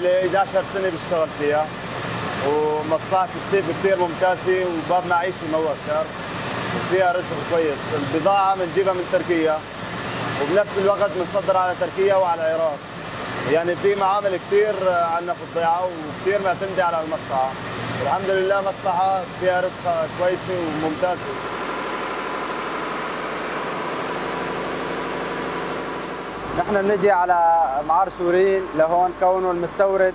لي 11 سنة بشتغل فيها ومصلحة السيف كثير ممتازة وباب معيشي موفر وفيها رزق كويس. البضاعة بنجيبها من تركيا وبنفس الوقت بنصدر على تركيا وعلى العراق. يعني في معامل كثير عندنا في الضيعة وكثير معتمدة على المصلحة. الحمد لله مصلحة فيها رزقه كويسة وممتازة. نحن بنجي على معار شورين لهون كونه المستورد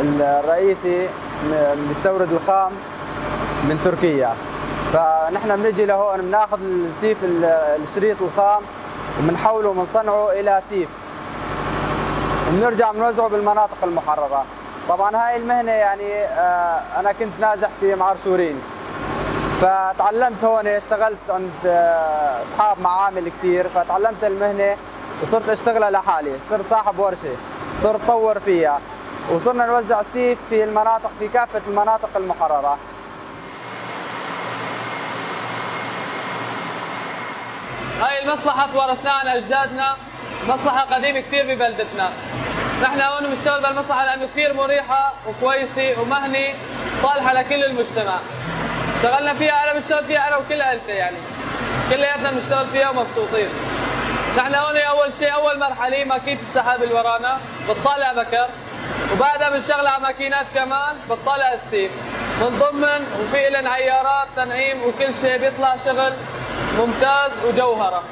الرئيسي المستورد الخام من تركيا. فنحن بنجي لهون بناخذ السيف الشريط الخام وبنحوله وبنصنعه إلى سيف. بنرجع بنوزعه بالمناطق المحررة. طبعا هاي المهنة يعني آه، أنا كنت نازح في معار شورين. فتعلمت هون اشتغلت عند آه، أصحاب معامل كثير فتعلمت المهنة وصرت اشتغلها لحالي صرت صاحب ورشة صرت طور فيها وصرنا نوزع السيف في المناطق في كافة المناطق المحررة. هاي المصلحة تورثناها عن أجدادنا مصلحة قديمة كثير ببلدتنا. نحن هون بنشتغل بالمصلحة لأنه كثير مريحة وكويسة ومهنة صالحة لكل المجتمع. اشتغلنا فيها أنا بشتغل فيها أنا وكل عائلتي يعني. كلياتنا بنشتغل فيها ومبسوطين. نحن هون أول شيء أول مرحلة ماكينة السحاب اللي ورانا. بتطالع بكر. وبعدها بنشغل على ماكينات كمان بتطالع السيف. من ضمن وفي لنا عيارات تنعيم وكل شيء بيطلع شغل ممتاز وجوهرة.